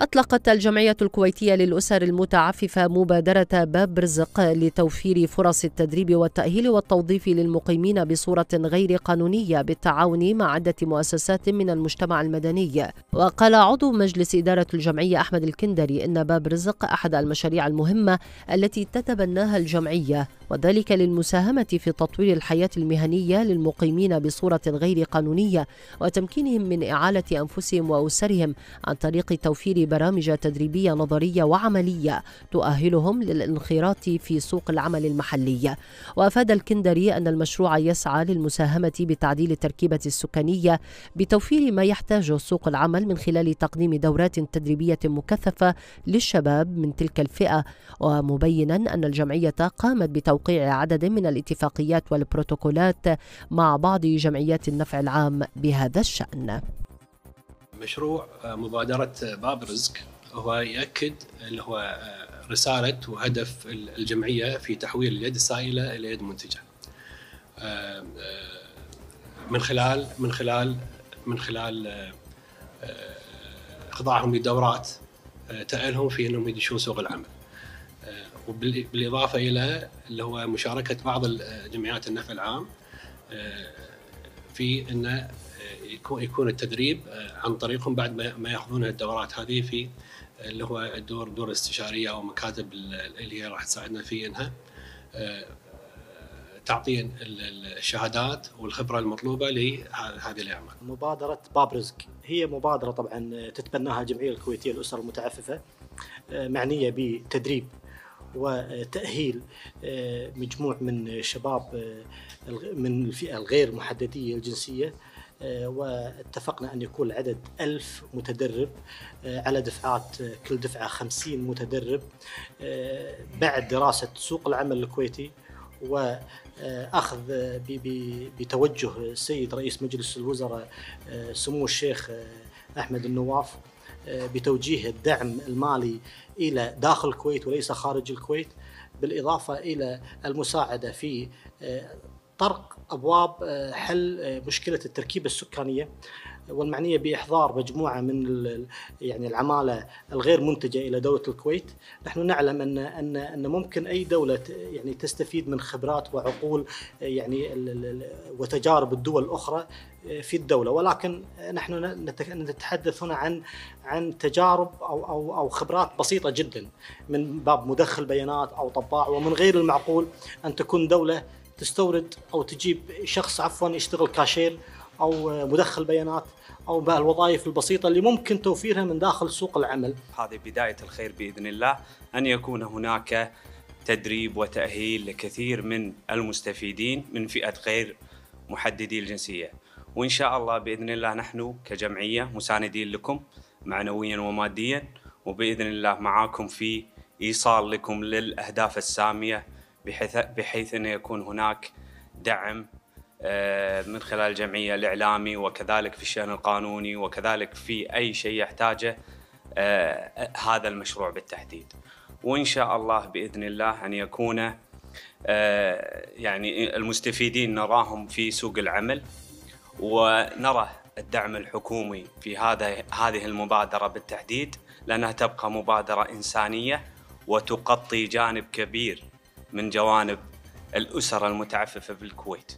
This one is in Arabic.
أطلقت الجمعية الكويتية للأسر المتعففة مبادرة باب رزق لتوفير فرص التدريب والتأهيل والتوظيف للمقيمين بصورة غير قانونية بالتعاون مع عدة مؤسسات من المجتمع المدني. وقال عضو مجلس إدارة الجمعية أحمد الكندري إن باب رزق أحد المشاريع المهمة التي تتبناها الجمعية. وذلك للمساهمة في تطوير الحياة المهنية للمقيمين بصورة غير قانونية وتمكينهم من إعالة أنفسهم وأسرهم عن طريق توفير برامج تدريبية نظرية وعملية تؤهلهم للانخراط في سوق العمل المحلي. وأفاد الكندري أن المشروع يسعى للمساهمة بتعديل التركيبة السكانية بتوفير ما يحتاجه سوق العمل من خلال تقديم دورات تدريبية مكثفة للشباب من تلك الفئة. ومبينا أن الجمعية قامت بتوقيع عدد من الاتفاقيات والبروتوكولات مع بعض جمعيات النفع العام بهذا الشأن. مشروع مبادرة باب رزق. هو يأكد اللي هو رسالة وهدف الجمعية في تحويل اليد السائلة إلى يد منتجة. من خلال من خلال من خلال إخضاعهم لدورات تأهلهم في أنهم يدشون سوق العمل. وبالإضافة إلى اللي هو مشاركة بعض جمعيات النفع العام في أن يكون يكون التدريب عن طريقهم بعد ما يأخذون الدورات هذه في اللي هو الدور دور الاستشاريه أو مكاتب اللي هي راح تساعدنا في إنها تعطي الشهادات والخبرة المطلوبة لهذه الأعمال. مبادرة باب رزق هي مبادرة طبعا تتبناها الجمعيه الكويتية للأسر المتعففة معنية بتدريب وتأهيل مجموع من شباب من الفئة الغير محددية الجنسية واتفقنا أن يكون العدد ألف متدرب على دفعات كل دفعة خمسين متدرب بعد دراسة سوق العمل الكويتي وأخذ بتوجه السيد رئيس مجلس الوزراء سمو الشيخ أحمد النواف بتوجيه الدعم المالي إلى داخل الكويت وليس خارج الكويت بالإضافة إلى المساعدة في طرق أبواب حل مشكلة التركيبة السكانية والمعنية بإحضار مجموعة من يعني العمالة الغير منتجة إلى دولة الكويت، نحن نعلم أن أن أن ممكن أي دولة يعني تستفيد من خبرات وعقول يعني وتجارب الدول الأخرى في الدولة ولكن نحن نتحدث هنا عن عن تجارب أو أو أو خبرات بسيطة جدا من باب مدخل بيانات أو طباع ومن غير المعقول أن تكون دولة تستورد أو تجيب شخص عفوا يشتغل كاشير أو مدخل بيانات أو الوظائف البسيطة اللي ممكن توفيرها من داخل سوق العمل. هذه بداية الخير بإذن الله أن يكون هناك تدريب وتأهيل لكثير من المستفيدين من فئة غير محددي الجنسية. وإن شاء الله بإذن الله نحن كجمعية مساندين لكم معنويا وماديا وبإذن الله معاكم في إيصال لكم للأهداف السامية بحيث بحيث انه يكون هناك دعم من خلال الجمعية الإعلامي وكذلك في الشأن القانوني وكذلك في أي شيء يحتاجه هذا المشروع بالتحديد. وإن شاء الله بإذن الله أن يكون يعني المستفيدين نراهم في سوق العمل ونرى الدعم الحكومي في هذا هذه المبادرة بالتحديد لأنها تبقى مبادرة إنسانية وتغطي جانب كبير من جوانب الاسر المتعففة بالكويت.